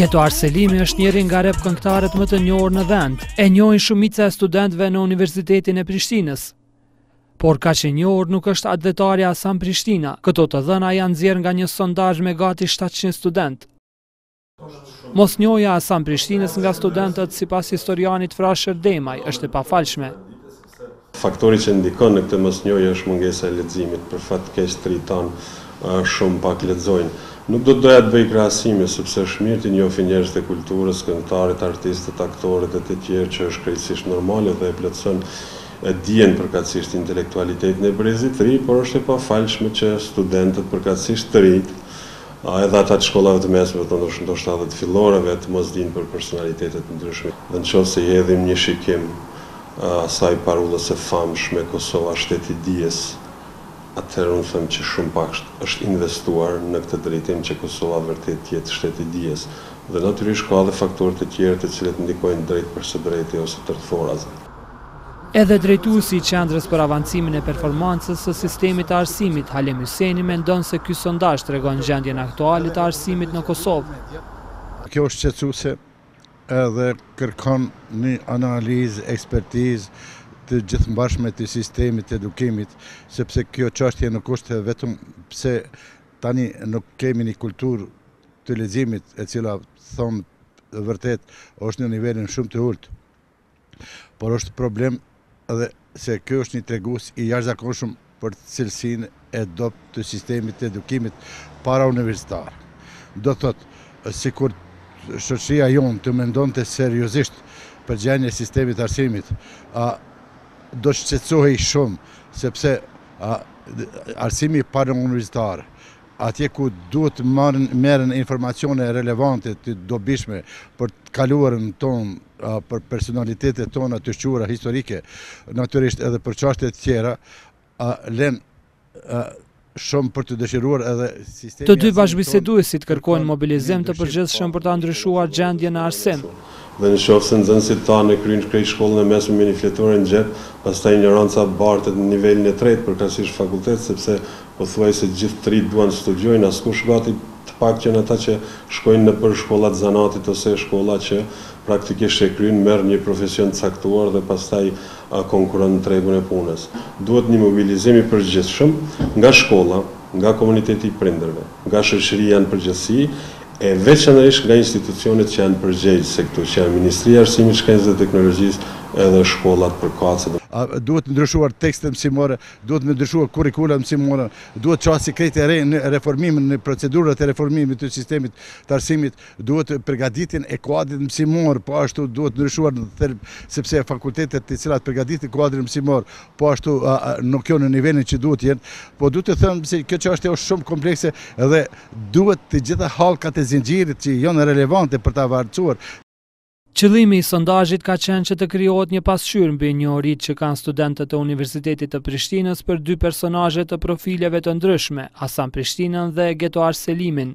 Getoar Selimi është njëri nga rep këngëtarët më të njohur në vend, e njohin shumica e studentëve në Universitetin e Prishtinës. Por kaq i njohur nuk është atdhetari Hasan Prishtina, këto të dhëna janë nxjerrë nga një sondazh me gati 700 studentë. Mosnjohja e Hasan Prishtinës nga studentët sipas historianit Frashër Demaj është e pafalshme. Faktori që ndikon në këtë mosnjohje është mungesa e leximit, për fat të keq të rinjtë tanë shumë pak lexojnë. Nuk do të doja të bëj krahasime, sepse është mirë t'i njohë njerëzit e kulturës, këngëtarët, artistët, aktorët e të tjerë që është krejtësisht normale dhe e plotëson edhe dijen përkatësisht intelektualitetin e brezit të ri, por është e pafalshme që studentët, përkatësisht të rinjtë, A edhe ata të shkollave të mesme, ndoshta ndoshta edhe të filloreve, të mos dinë për personalitete të ndryshme. Dhe në qoftë se i hedhim një shikim asaj parullës së famshme Kosova shteti i dijes, atëherë unë them që shumë pak është investuar në këtë drejtim që Kosova vërtet të jetë shtet i dijes. Dhe natyrisht ka edhe faktorë të tjerë të cilët ndikojnë drejtpërsëdrejti ose tërthorazi. Edhe drejtuesi i Qendrës për Avancimin e Performancës së Sistemit të Arsimit, Halim Hyseni, mendon se ky sondazh tregon gjendjen aktuale të arsimit në Kosovë. Kjo është shqetësuese edhe kërkon një analizë, ekspertizë të gjithëmbarshme të sistemit të edukimit, sepse kjo çështje nuk është vetëm pse tani nuk kemi një kulturë të leximit, e cila, thënë të vërtetën, është në nivelin shumë të ulët. por është problem dhe se ky është një tregues i jashtëzakonshëm për cilësinë e dobët të sistemit të edukimit parauniversitar. Do thotë, sikur shoqëria jonë të mendonte seriozisht për gjendjen e sistemit të arsimit, a do shqetësohej shumë, sepse a, arsimi parauniversitar atje ku duhet të marrin merren informacione relevante të dobishme për të kaluarën tonë për personalitetet tona të shquara historike, natyrisht edhe për çështje të tjera, len shumë për të dëshiruar edhe sistemi... Të dy bashkëbiseduesit kërkojnë mobilizim të përgjithshëm për ta ndryshuar gjendjen në arsim. Dhe në qoftë se nxënësit tanë e kryejnë krejt shkollën e mesme me një fletore në xhep, pastaj injoranca bartet në nivelin e tretë, përkatësisht në fakultet, sepse Pothuajse gjithë të rinjtë duan të studiojnë, askush gati të paktjen ata që shkojnë nëpër shkollat e zanatit ose shkolla që praktikisht e kryjnë merr një profesion të caktuar dhe pastaj konkuron në tregun e punës. Duhet një mobilizim i përgjithshëm nga shkolla, nga komuniteti i prindërve, nga shoqëria në përgjithësi e veçanërisht nga institucionet që janë përgjegjëse këtu, që janë Ministria e Arsimit, Shkencës dhe Teknologjisë edhe shkollat përkatëse. Duhet ndryshuar tekstet mësimore Duhet ndryshuar kurrikulat mësimore, duhet qasi krejt e re në reformimin, në procedurat e reformimit të sistemit të arsimit, duhet përgaditjen e kuadrit mësimor, po ashtu duhet ndryshuar në thelb, sepse fakultetet të cilat përgaditin kuadrin mësimor, po ashtu nuk jon në nivelin që duhet të jenë, po duhet të them se kjo çështje është shumë komplekse dhe duhet të gjitha hallkat e zinxhirit që jon relevante për ta avancuar, Qëllimi i sondazhit ka qenë që të krijohet një pasqyrë mbi njohuritë që kanë studentët e Universitetit të Prishtinës për dy personazhe të profileve të ndryshme, Hasan Prishtinën dhe Getoar Selimin.